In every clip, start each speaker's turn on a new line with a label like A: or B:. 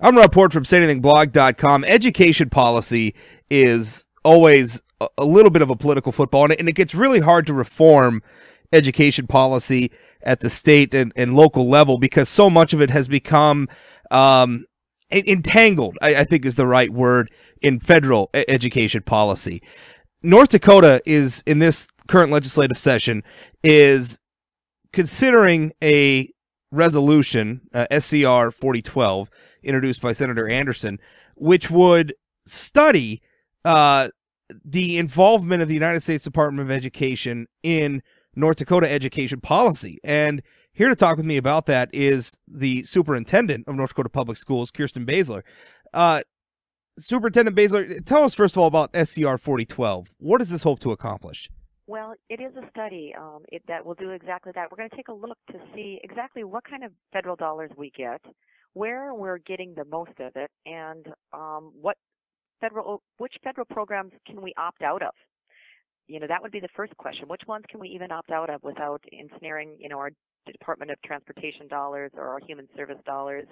A: I'm Rob Port from sayanythingblog.com. Education policy is always a little bit of a political football, and it gets really hard to reform education policy at the state and, and local level because so much of it has become um, entangled, I, I, think is the right word, in federal education policy. North Dakota is, in this current legislative session, is considering a resolution, uh, SCR 4012, introduced by Senator Anderson, which would study uh, the involvement of the United States Department of Education in North Dakota education policy. And here to talk with me about that is the superintendent of North Dakota Public Schools, Kirsten Baesler. Uh, Superintendent Baesler, tell us first of all about SCR 4012. What does this hope to accomplish?
B: Well, it is a study um, it, that will do exactly that. We're going to take a look to see exactly what kind of federal dollars we get, where we're getting the most of it, and um, what federal which federal programs can we opt out of. You know, that would be the first question. Which ones can we even opt out of without ensnaring, you know, our Department of Transportation dollars or our human service dollars?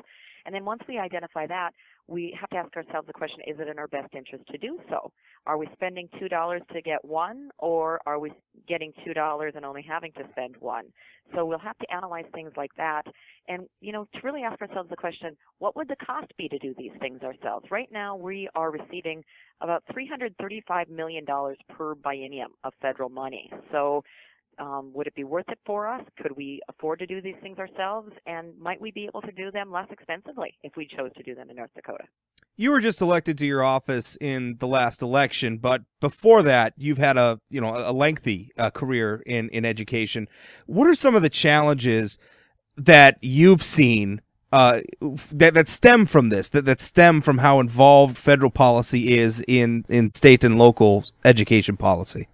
B: And then once we identify that, we have to ask ourselves the question, is it in our best interest to do so? Are we spending $2 to get one, or are we getting $2 and only having to spend one? So we'll have to analyze things like that. And, you know, to really ask ourselves the question, what would the cost be to do these things ourselves? Right now, we are receiving about $335 million per biennium of federal money. So um, would it be worth it for us? Could we afford to do these things ourselves? And might we be able to do them less expensively if we chose to do them in North Dakota?
A: You were just elected to your office in the last election, but before that, you've had a you know a lengthy uh, career in in education. What are some of the challenges that you've seen uh, that that stem from this? That that stem from how involved federal policy is in in state and local education policy?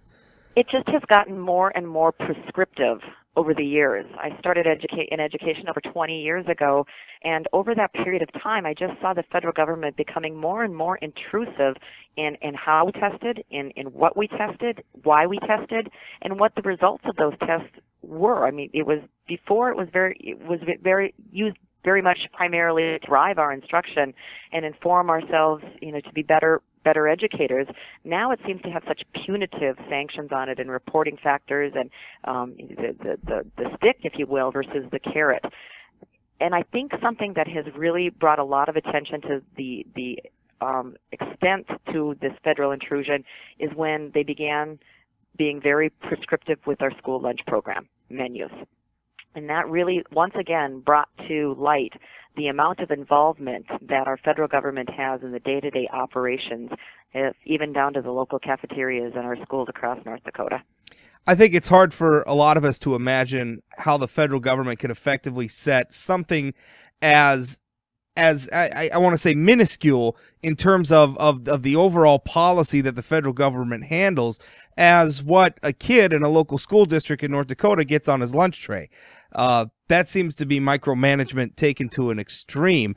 B: It just has gotten more and more prescriptive over the years. I started in education over 20 years ago, and over that period of time, I just saw the federal government becoming more and more intrusive in, in how we tested, in, in what we tested, why we tested, and what the results of those tests were. I mean, it was before it was very it was very used very much primarily to drive our instruction and inform ourselves, you know, to be better better educators. Now it seems to have such punitive sanctions on it and reporting factors and um, the, the, the, the stick, if you will, versus the carrot. And I think something that has really brought a lot of attention to the the um, extent to this federal intrusion is when they began being very prescriptive with our school lunch program menus. And that really, once again, brought to light the amount of involvement that our federal government has in the day-to-day operations, uh, even down to the local cafeterias in our schools across North Dakota.
A: I think it's hard for a lot of us to imagine how the federal government could effectively set something as as I, I want to say minuscule in terms of, of, of the overall policy that the federal government handles as what a kid in a local school district in North Dakota gets on his lunch tray. Uh, that seems to be micromanagement taken to an extreme.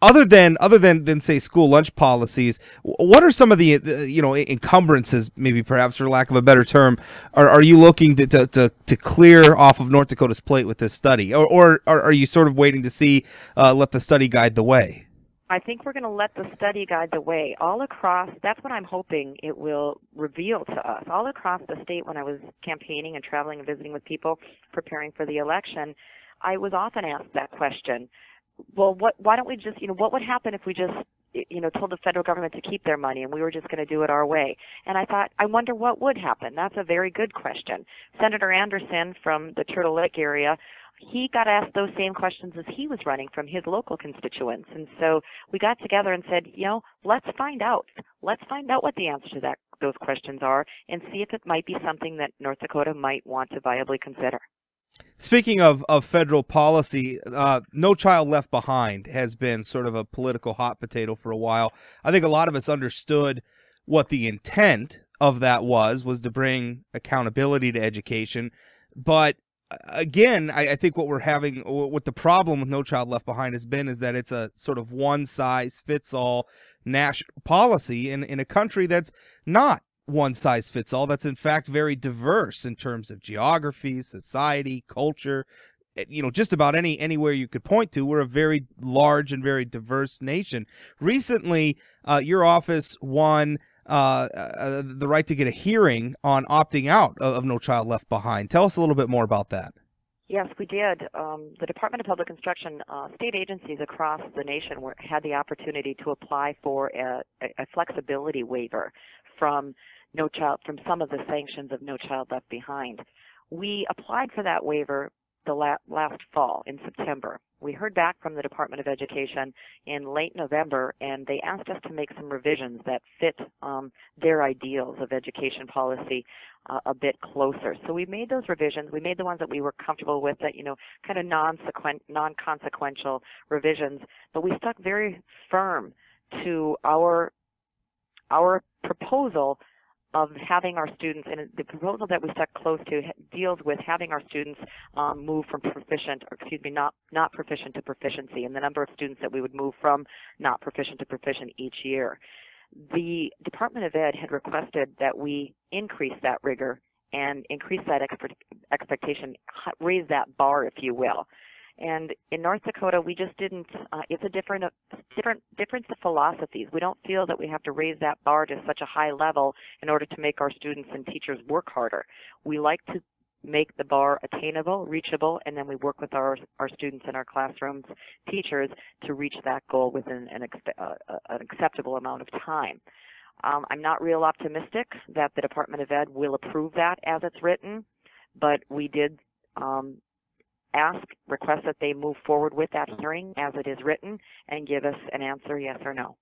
A: Other than other than than say school lunch policies what are some of the, you know encumbrances maybe perhaps for lack of a better term are, are you looking to, to, to, to clear off of north dakota's plate with this study? Or, or, are you sort of waiting to see uh, let the study guide the way
B: I think we're going to let the study guide the way all across. That's what I'm hoping it will reveal to us. All across the state, when I was campaigning and traveling and visiting with people preparing for the election, I was often asked that question. Well, what? Why don't we just, you know, what would happen if we just, you know, told the federal government to keep their money and we were just going to do it our way? And I thought, I wonder what would happen. That's a very good question. Senator Anderson from the Turtle Lake area he got asked those same questions as he was running from his local constituents. And so we got together and said, you know, let's find out. Let's find out what the answer to that those questions are and see if it might be something that North Dakota might want to viably consider.
A: Speaking of, of federal policy, uh, No Child Left Behind has been sort of a political hot potato for a while. I think a lot of us understood what the intent of that was, was to bring accountability to education. But again, I, I, think what we're having, what the problem with No Child Left Behind has been, is that it's a sort of one size fits all national policy in, in a country that's not one size fits all. That's in fact very diverse in terms of geography, society, culture, you know just about any anywhere you could point to. We're a very large and very diverse nation. Recently, uh, your office won. Uh, uh, the right to get a hearing on opting out of, of No Child Left Behind. Tell us a little bit more about that.
B: Yes, we did. Um, the Department of Public Instruction, uh, state agencies across the nation were, had the opportunity to apply for a, a, flexibility waiver from no child from some of the sanctions of No Child Left Behind. We applied for that waiver the la- last fall in September. We heard back from the Department of Education in late November, and they asked us to make some revisions that fit um, their ideals of education policy uh, a bit closer. So we made those revisions. We made the ones that we were comfortable with, that you know, kind of non-consequential revisions, but we stuck very firm to our our proposal of having our students, and the proposal that we stuck close to deals with having our students um, move from proficient, or excuse me, not, not proficient to proficiency, and the number of students that we would move from not proficient to proficient each year. The Department of Ed had requested that we increase that rigor and increase that expectation, raise that bar, if you will. And in North Dakota, we just didn't. Uh, it's a different, different difference of philosophies. We don't feel that we have to raise that bar to such a high level in order to make our students and teachers work harder. We like to make the bar attainable, reachable, and then we work with our our students in our classrooms, teachers, to reach that goal within an, uh, uh, an acceptable amount of time. Um, I'm not real optimistic that the Department of Ed will approve that as it's written, but we did um, ask, request that they move forward with that hearing as it is written and give us an answer, yes or no.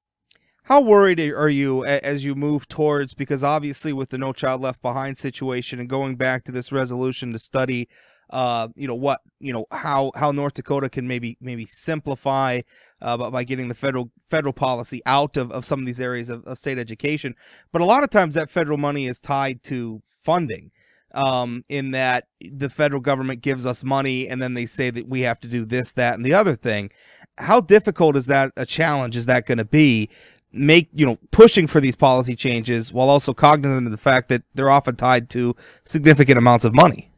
A: How worried are you as you move towards, because obviously with the No Child Left Behind situation and going back to this resolution to study, uh, you know, what, you know, how, how North Dakota can maybe, maybe simplify, uh, by getting the federal, federal policy out of, of some of these areas of, of state education. But a lot of times that federal money is tied to funding um, in that the federal government gives us money and then they say that we have to do this, that, and the other thing. How difficult is that a challenge is that going to be? Make, you know, pushing for these policy changes while also cognizant of the fact that they're often tied to significant amounts of money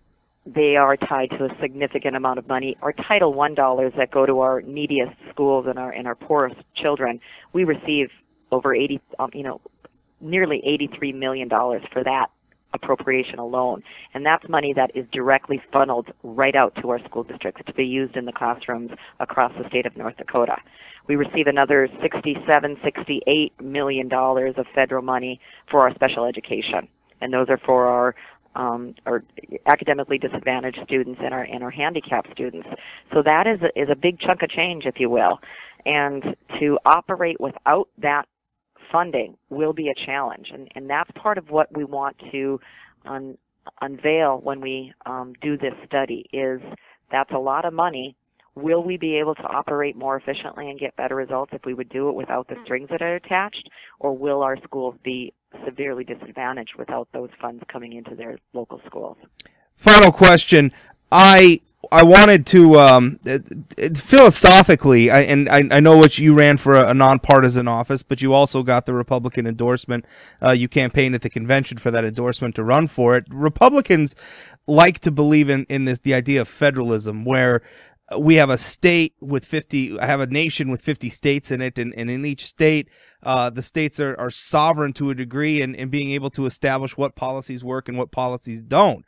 B: they are tied to a significant amount of money. Our Title I dollars that go to our neediest schools and our and our poorest children, we receive over 80, um, you know, nearly 83 million dollars for that appropriation alone. And that's money that is directly funneled right out to our school districts to be used in the classrooms across the state of North Dakota. We receive another 67, 68 million dollars of federal money for our special education. And those are for our um, our academically disadvantaged students and our and our handicapped students. So that is a, is a big chunk of change, if you will. And to operate without that funding will be a challenge, and, and that's part of what we want to un, unveil when we um, do this study. Is that's a lot of money. Will we be able to operate more efficiently and get better results if we would do it without the strings that are attached, or will our schools be severely disadvantaged without those funds coming into their local schools?
A: Final question. I I wanted to um, philosophically, I, and I, I, know what you ran for a, a, nonpartisan office, but you also got the Republican endorsement. Uh, you campaigned at the convention for that endorsement to run for it. Republicans like to believe in in this the idea of federalism, where we have a state with 50 I have a nation with 50 states in it and, and in each state uh, the states are, are sovereign to a degree in, in being able to establish what policies work and what policies don't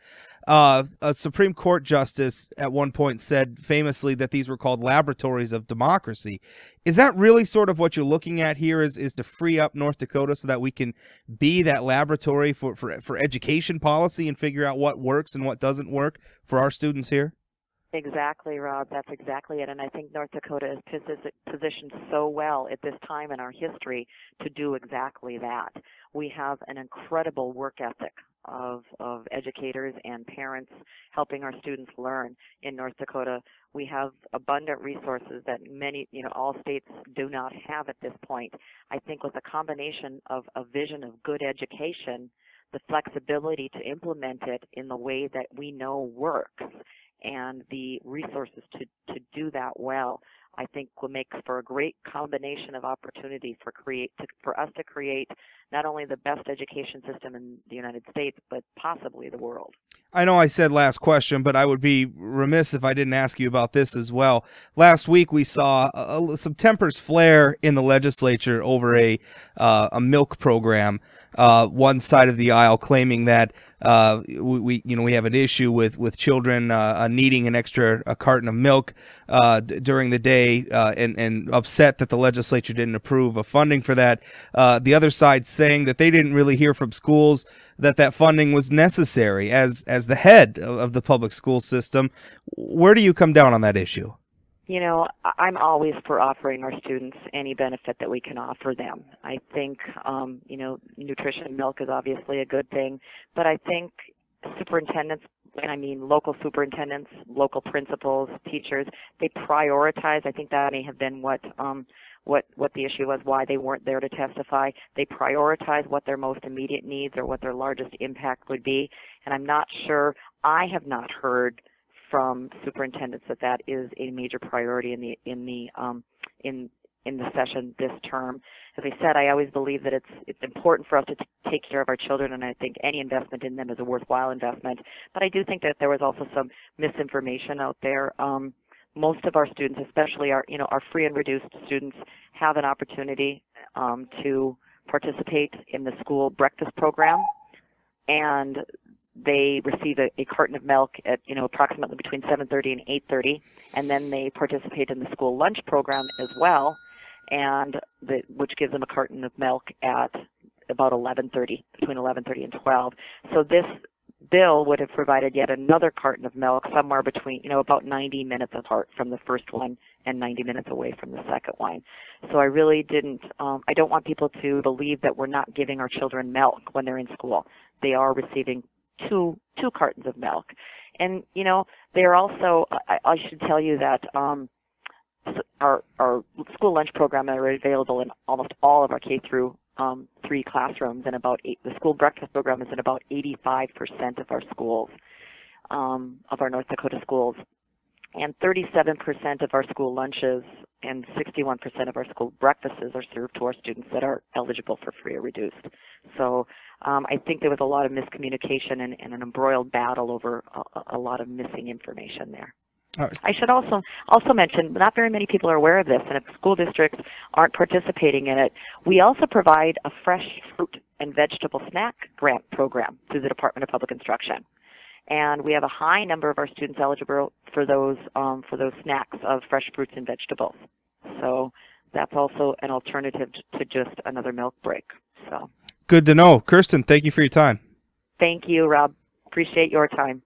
A: uh, a Supreme Court justice at one point said famously that these were called laboratories of democracy. Is that really sort of what you're looking at here? Is is to free up North Dakota so that we can be that laboratory for for for education policy and figure out what works and what doesn't work for our students here?
B: Exactly, Rob. That's exactly it. And I think North Dakota is positioned so well at this time in our history to do exactly that. We have an incredible work ethic of, of educators and parents helping our students learn in North Dakota. We have abundant resources that many, you know, all states do not have at this point. I think with a combination of a vision of good education, the flexibility to implement it in the way that we know works and the resources to, to do that well, I think will make for a great combination of opportunity for create to, for us to create not only the best education system in the United States, but possibly the world.
A: I know I said last question, but I would be remiss if I didn't ask you about this as well. Last week we saw uh, some tempers flare in the legislature over a uh, a milk program. Uh, one side of the aisle claiming that uh, we, we, you know we have an issue with with children uh, needing an extra a carton of milk uh, d- during the day and and upset that the legislature didn't approve of funding for that. the other side saying that they didn't really hear from schools that that funding was necessary as as the head of, of the public school system. Where do you come down on that issue?
B: You know, I'm always for offering our students any benefit that we can offer them. I think, um, you know, nutrition milk is obviously a good thing, but I think superintendents, and I mean local superintendents, local principals, teachers, they prioritize. I think that may have been what um, what what the issue was, why they weren't there to testify. They prioritize what their most immediate needs or what their largest impact would be, and I'm not sure. I have not heard from superintendents that that is a major priority in the in the um, in in the session this term. As I said, I always believe that it's it's important for us to take care of our children, and I think any investment in them is a worthwhile investment. But I do think that there was also some misinformation out there. Um, most of our students, especially our you know our free and reduced students, have an opportunity um, to participate in the school breakfast program, and they receive a, a, carton of milk at you know approximately between 7:30 and 8:30, and then they participate in the school lunch program as well, and the, which gives them a carton of milk at about 11:30, between 11:30 and 12. So this bill would have provided yet another carton of milk somewhere between you know about 90 minutes apart from the first one and 90 minutes away from the second one. So I really didn't. Um, I don't want people to believe that we're not giving our children milk when they're in school. They are receiving two two cartons of milk. And you know, they're also I, I should tell you that um our our school lunch program are available in almost all of our K through um, three classrooms, and about eight, the school breakfast program is in about 85% of our schools, um, of our North Dakota schools, and 37% of our school lunches and 61% of our school breakfasts are served to our students that are eligible for free or reduced. So um, I think there was a lot of miscommunication and, and an embroiled battle over a, a, lot of missing information there. Right. I should also also mention not very many people are aware of this, and if school districts aren't participating in it, we also provide a fresh fruit and vegetable snack grant program through the Department of Public Instruction and we have a high number of our students eligible for those um, for those snacks of fresh fruits and vegetables. So that's also an alternative to just another milk break. So
A: good to know, Kirsten. Thank you for your time.
B: Thank you, Rob. Appreciate your time.